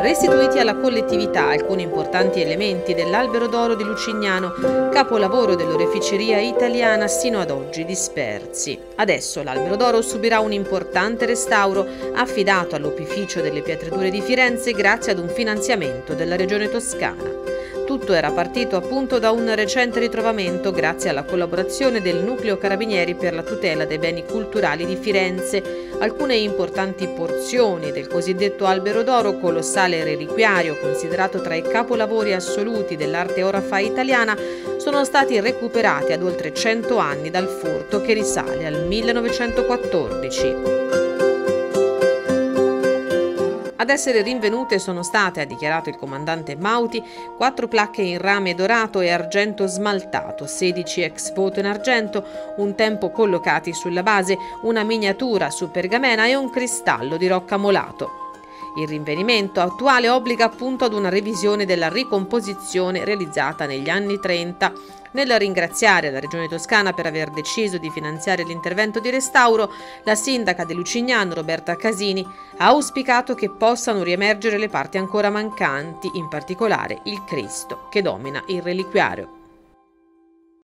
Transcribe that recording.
Restituiti alla collettività alcuni importanti elementi dell'albero d'oro di Lucignano, capolavoro dell'oreficeria italiana sino ad oggi dispersi. Adesso l'albero d'oro subirà un importante restauro affidato all'opificio delle pietrature di Firenze grazie ad un finanziamento della regione toscana. Tutto era partito appunto da un recente ritrovamento grazie alla collaborazione del Nucleo Carabinieri per la tutela dei beni culturali di Firenze. Alcune importanti porzioni del cosiddetto albero d'oro, colossale reliquiario considerato tra i capolavori assoluti dell'arte orafa italiana, sono stati recuperati ad oltre 100 anni dal furto che risale al 1914. Ad essere rinvenute sono state, ha dichiarato il comandante Mauti, quattro placche in rame dorato e argento smaltato, 16 ex voto in argento, un tempo collocati sulla base, una miniatura su pergamena e un cristallo di rocca molato. Il rinvenimento attuale obbliga appunto ad una revisione della ricomposizione realizzata negli anni 30 nel ringraziare la Regione Toscana per aver deciso di finanziare l'intervento di restauro, la sindaca di Lucignano, Roberta Casini, ha auspicato che possano riemergere le parti ancora mancanti, in particolare il Cristo, che domina il reliquiario.